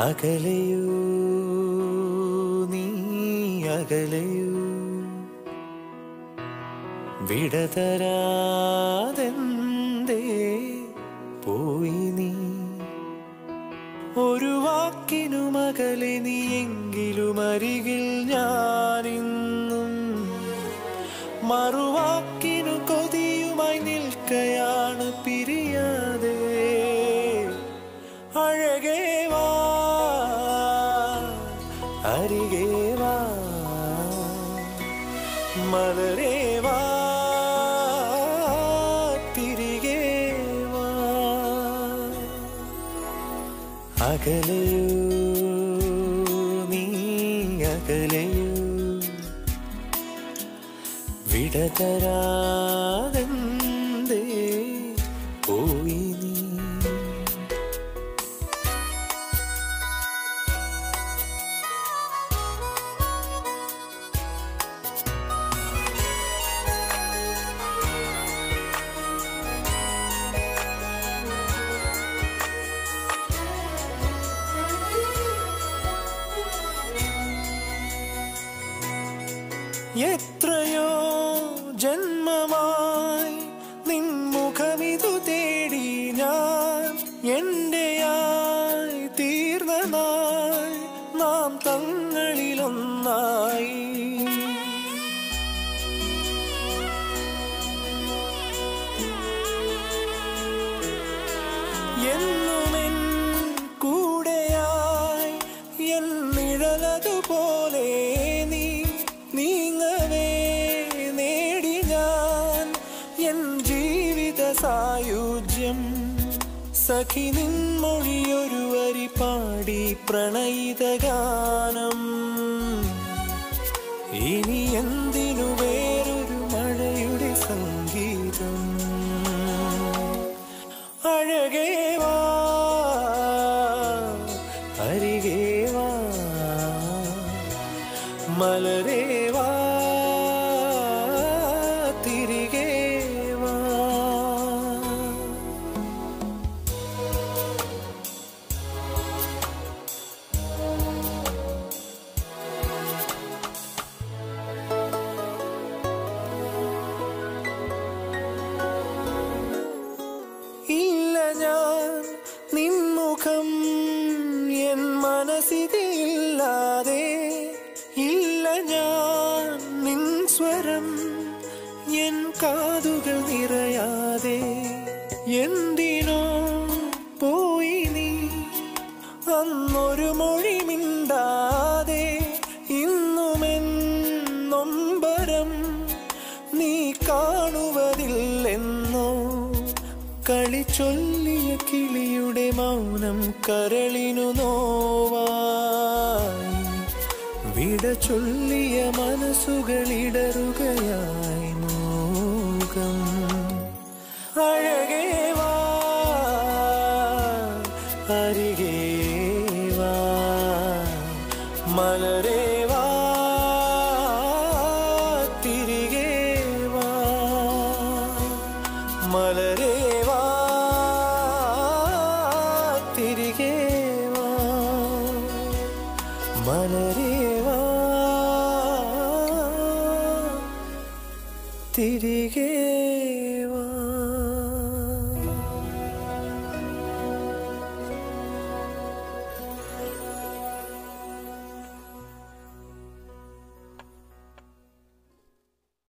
അകലയൂ നീ അകലയൂ. വിടതരാതെന്തേ പോയി നീ? ഒരു വാക്കിനു മകളെ നീ എങ്കിലും അരികിൽ ഞാനിന്നും. മറുവാക്കിനു കൊതിയുമായി നിൽക്കയാണ് പിരിയാതെ മലരേ വാ അകലയൂ നീ അകലയൂ വിടതരാതെന്തേ എത്രയോ ജന്മമായി നിൻമുഖമിതു തേടി ഞാൻ എന്റെയായി തീർന്ന നാൾ നാം തങ്ങളിലൊന്നായി. എന്നുമെൻ സായുജ്യം സഖി നിൻമൊഴിയൊരു വരി പാടി പ്രണയിത ഗാനം. ഇനി എന്തിനു വേറൊരു മഴയുടെ സംഗീതം? അഴകേ അരികേവാ മലരേ മനസ്സിതില്ലാതെ ഇല്ല ഞാൻ നിൻ സ്വരം. എൻ കാതുകൾ നിറയാതെ എന്തിനോ പോയി നീ. അന്നൊരു മൊഴി മിണ്ടാതെ ഇന്നുമെന്നൊമ്പരം നീ കാണുവതില്ലെന്നോ കളി ചൊല്ലിയ കിളിയുടെ മൗനം കരളിനു നോവായി. വിട ചൊല്ലിയ മനസ്സുകളിടറുകയായി മോകം. അഴകേവാ അരികേവാ മലരെ మనరేవా తిరిగేవా